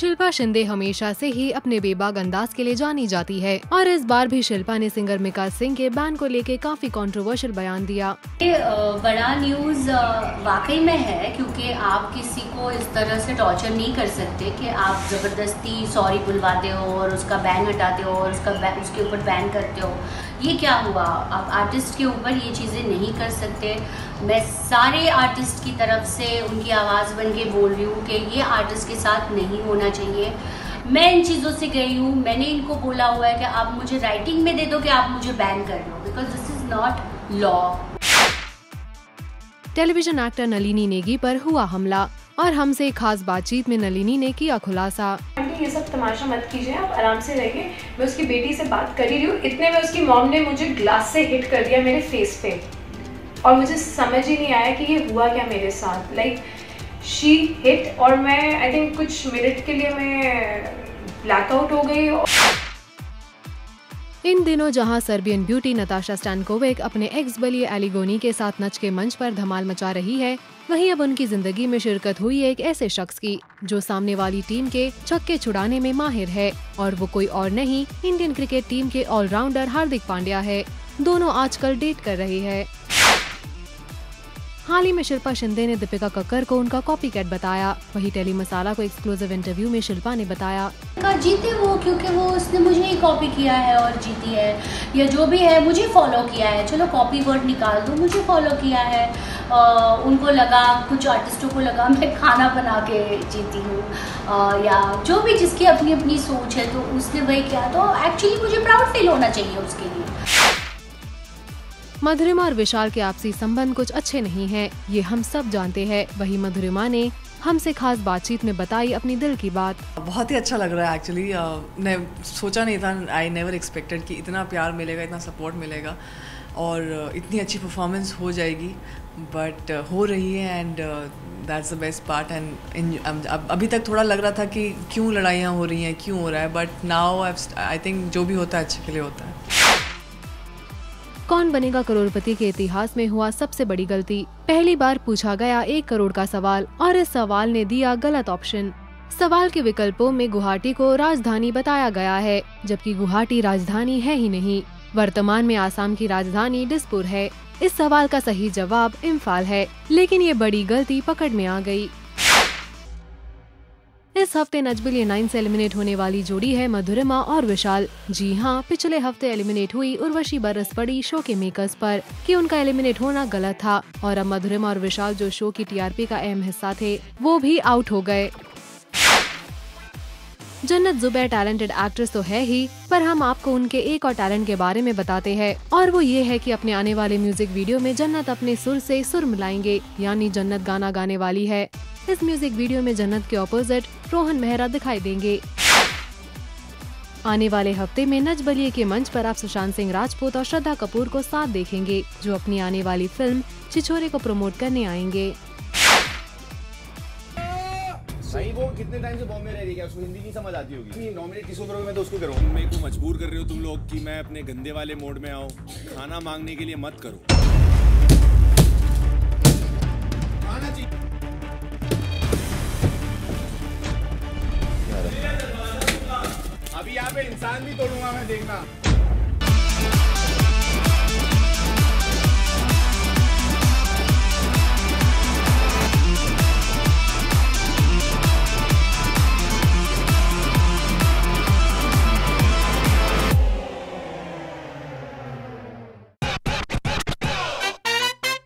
शिल्पा शिंदे हमेशा से ही अपने बेबाग अंदाज के लिए जानी जाती है और इस बार भी शिल्पा ने सिंगर मिका सिंह के बैन को लेके काफ़ी कंट्रोवर्शियल बयान दिया। ये बड़ा न्यूज़ वाकई में है, क्योंकि आप किसी को इस तरह से टॉर्चर नहीं कर सकते कि आप ज़बरदस्ती सॉरी बुलवाते हो और उसका बैन हटाते हो और उसका उसके ऊपर बैन करते हो। ये क्या हुआ? आप आर्टिस्ट के ऊपर ये चीज़ें नहीं कर सकते। मैं सारे आर्टिस्ट की तरफ़ से उनकी आवाज़ बन के बोल रही हूँ कि ये आर्टिस्ट के साथ नहीं होना चाहिए। मैं इन चीज़ों से गई हूँ। मैंने इनको बोला हुआ है कि आप मुझे राइटिंग में दे दो कि आप मुझे बैन कर लो because this is not law television actor Nalini Negi पर हुआ हमला और हमसे खास बातचीत में नलिनी ने किया खुलासा। ये सब तमाशा मत कीजिए, आप आराम से रहिए। मैं उसकी बेटी से बात कर ही रही हूँ। इतने में उसकी मॉम ने मुझे ग्लास से हिट कर दिया मेरे फेस पे। और मुझे समझ ही नहीं आया कि ये हुआ क्या मेरे साथ। लाइक शी हिट और मैं आई थिंक कुछ मिनट के लिए मैं ब्लैकआउट हो गई इन दिनों जहाँ सर्बियन ब्यूटी नताशा स्टैनकोविक अपने एक्स बलिय एलिगोनी के साथ नच के मंच पर धमाल मचा रही है, वहीं अब उनकी ज़िंदगी में शिरकत हुई एक ऐसे शख्स की, जो सामने वाली टीम के छक्के छुड़ाने में माहिर है, और वो कोई और नहीं, इंडियन क्रिकेट टीम के ऑलराउंडर हार्दिक पांड्या है। दोनों आजकल डेट कर रहे हैं। हाल ही में शिल्पा शिंदे ने दीपिका कक्कर को उनका कॉपी कैट बताया। वही टेली मसाला को एक्सक्लूसिव इंटरव्यू में शिल्पा ने बताया। जीते वो क्योंकि वो उसने मुझे ही कॉपी किया है और जीती है। या जो भी है मुझे फॉलो किया है। चलो कॉपी वर्ड निकाल दो मुझे फॉलो किया है। आ, उनको लगा कुछ आर्टिस्टों को लगा मैं खाना बना के जीती हूँ। या जो भी जिसकी अपनी अपनी सोच है तो उसने वही किया। तो एक्चुअली मुझे प्राउड फील होना चाहिए उसके लिए। मधुरिमा और विशाल के आपसी संबंध कुछ अच्छे नहीं हैं, ये हम सब जानते हैं। वही मधुरिमा ने हमसे खास बातचीत में बताई अपनी दिल की बात। बहुत ही अच्छा लग रहा है एक्चुअली ने सोचा नहीं था आई नेवर एक्सपेक्टेड कि इतना प्यार मिलेगा इतना सपोर्ट मिलेगा और इतनी अच्छी परफॉर्मेंस हो जाएगी। बट uh, हो रही है and that's the best part and अभी तक थोड़ा लग रहा था कि क्यों लड़ाइयाँ हो रही हैं क्यों हो रहा है बट नाउ आई थिंक जो भी होता है अच्छे के लिए होता है। कौन बनेगा करोड़पति के इतिहास में हुआ सबसे बड़ी गलती? पहली बार पूछा गया एक करोड़ का सवाल, और इस सवाल ने दिया गलत ऑप्शन। सवाल के विकल्पों में गुवाहाटी को राजधानी बताया गया है, जबकि गुवाहाटी राजधानी है ही नहीं। वर्तमान में आसाम की राजधानी डिस्पुर है। इस सवाल का सही जवाब इम्फाल है, लेकिन ये बड़ी गलती पकड़ में आ गई। इस हफ़्ते नजबिल नाइन से एलिमिनेट होने वाली जोड़ी है मधुरिमा और विशाल। जी हाँ पिछले हफ़्ते एलिमिनेट हुई उर्वशी बरस पड़ी शो के मेकर्स पर, कि उनका एलिमिनेट होना गलत था। और अब मधुरिमा और विशाल जो शो की टीआरपी का अहम हिस्सा थे, वो भी आउट हो गए। जन्नत जुबैर टैलेंटेड एक्ट्रेस तो है ही, पर हम आपको उनके एक और टैलेंट के बारे में बताते हैं, और वो ये है कि अपने आने वाले म्यूज़िक वीडियो में जन्नत अपने सुर से सुर मिलाएँगे, यानी जन्नत गाना गाने वाली है। इस म्यूज़िक वीडियो में जन्नत के ऑपोजिट रोहन मेहरा दिखाई देंगे। आने वाले हफ़्ते में नच बलिए के मंच पर आप सुशांत सिंह राजपूत और श्रद्धा कपूर को साथ देखेंगे, जो अपनी आने वाली फ़िल्म छिछोरे को प्रमोट करने आएँगे। भाई वो कितने टाइम से बॉम्बे रह रही है? उसको हिंदी नहीं समझ आती होगी? नॉमिनेट किसको करोगे? मैं तो उसको करूँ। मेरे को मजबूर कर रहे हो तुम लोग कि मैं अपने गंदे वाले मोड में आऊँ। खाना मांगने के लिए मत करो। अभी यहाँ पे इंसान भी तोड़ूँगा मैं देखना।